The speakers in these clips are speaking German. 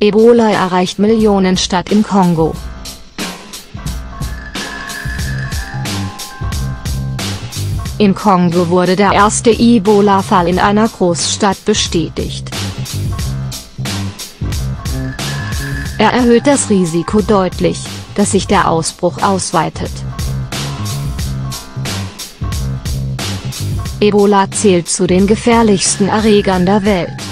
Ebola erreicht Millionenstadt im Kongo. Im Kongo wurde der erste Ebola-Fall in einer Großstadt bestätigt. Er erhöht das Risiko deutlich, dass sich der Ausbruch ausweitet. Ebola zählt zu den gefährlichsten Erregern der Welt.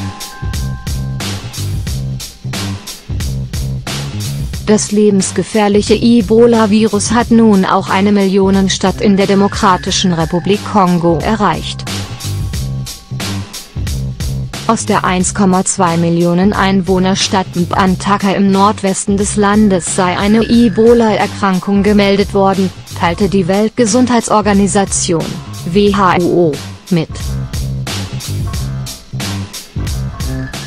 Das lebensgefährliche Ebola-Virus hat nun auch eine Millionenstadt in der Demokratischen Republik Kongo erreicht. Aus der 1,2 Millionen Einwohnerstadt Mbantaka im Nordwesten des Landes sei eine Ebola-Erkrankung gemeldet worden, teilte die Weltgesundheitsorganisation, WHO, mit.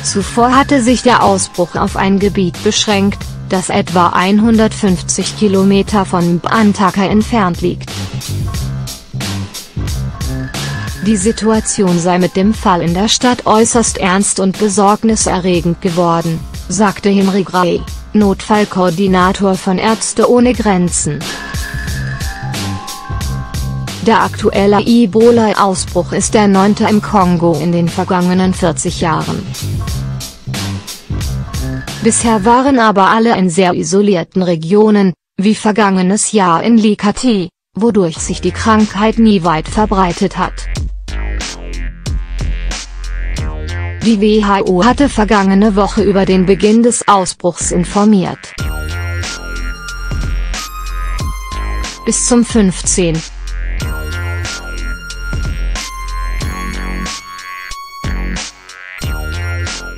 Zuvor hatte sich der Ausbruch auf ein Gebiet beschränkt, das etwa 150 Kilometer von Mbantaka entfernt liegt. Die Situation sei mit dem Fall in der Stadt äußerst ernst und besorgniserregend geworden, sagte Henry Gray, Notfallkoordinator von Ärzte ohne Grenzen. Der aktuelle Ebola-Ausbruch ist der neunte im Kongo in den vergangenen 40 Jahren. Bisher waren aber alle in sehr isolierten Regionen, wie vergangenes Jahr in Likati, wodurch sich die Krankheit nie weit verbreitet hat. Die WHO hatte vergangene Woche über den Beginn des Ausbruchs informiert. Bis zum 15.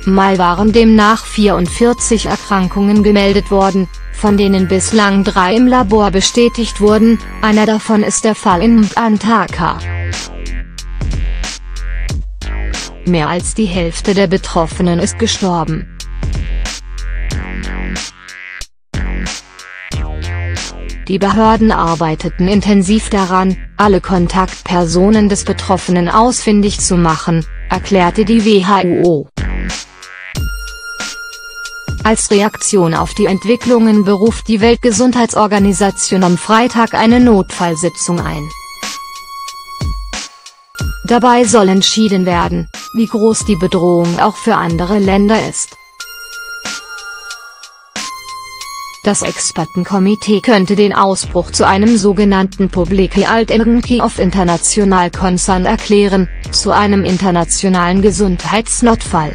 Mai waren demnach 44 Erkrankungen gemeldet worden, von denen bislang drei im Labor bestätigt wurden, einer davon ist der Fall in Mbantaka. Mehr als die Hälfte der Betroffenen ist gestorben. Die Behörden arbeiteten intensiv daran, alle Kontaktpersonen des Betroffenen ausfindig zu machen, erklärte die WHO. Als Reaktion auf die Entwicklungen beruft die Weltgesundheitsorganisation am Freitag eine Notfallsitzung ein. Dabei soll entschieden werden, wie groß die Bedrohung auch für andere Länder ist. Das Expertenkomitee könnte den Ausbruch zu einem sogenannten Public Health Emergency of International Concern erklären, zu einem internationalen Gesundheitsnotfall.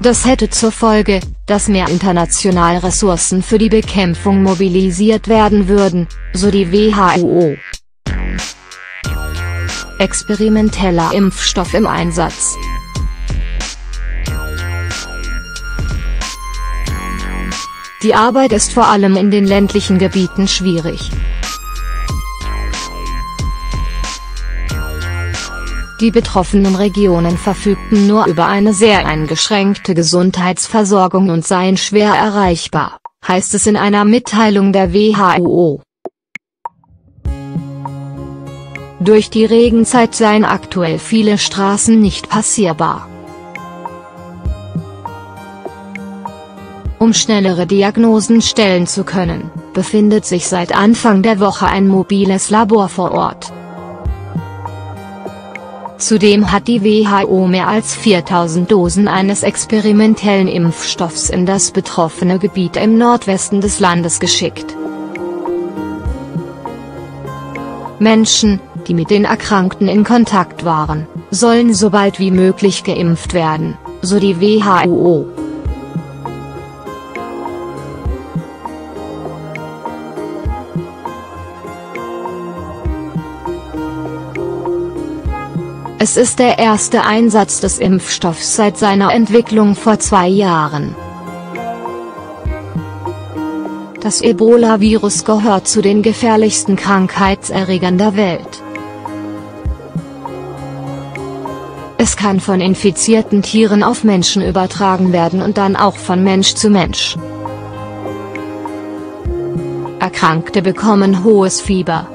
Das hätte zur Folge, dass mehr internationale Ressourcen für die Bekämpfung mobilisiert werden würden, so die WHO. Experimenteller Impfstoff im Einsatz. Die Arbeit ist vor allem in den ländlichen Gebieten schwierig. Die betroffenen Regionen verfügten nur über eine sehr eingeschränkte Gesundheitsversorgung und seien schwer erreichbar, heißt es in einer Mitteilung der WHO. Durch die Regenzeit seien aktuell viele Straßen nicht passierbar. Um schnellere Diagnosen stellen zu können, befindet sich seit Anfang der Woche ein mobiles Labor vor Ort. Zudem hat die WHO mehr als 4000 Dosen eines experimentellen Impfstoffs in das betroffene Gebiet im Nordwesten des Landes geschickt. Menschen, die mit den Erkrankten in Kontakt waren, sollen so bald wie möglich geimpft werden, so die WHO. Es ist der erste Einsatz des Impfstoffs seit seiner Entwicklung vor zwei Jahren. Das Ebola-Virus gehört zu den gefährlichsten Krankheitserregern der Welt. Es kann von infizierten Tieren auf Menschen übertragen werden und dann auch von Mensch zu Mensch. Erkrankte bekommen hohes Fieber,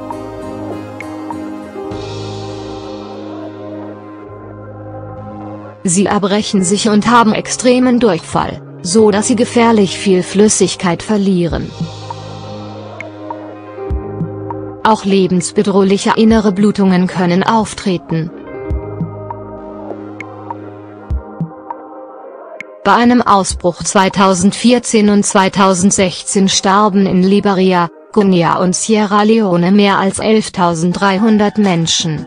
Sie erbrechen sich und haben extremen Durchfall, so dass sie gefährlich viel Flüssigkeit verlieren. Auch lebensbedrohliche innere Blutungen können auftreten. Bei einem Ausbruch 2014 und 2016 starben in Liberia, Guinea und Sierra Leone mehr als 11.300 Menschen.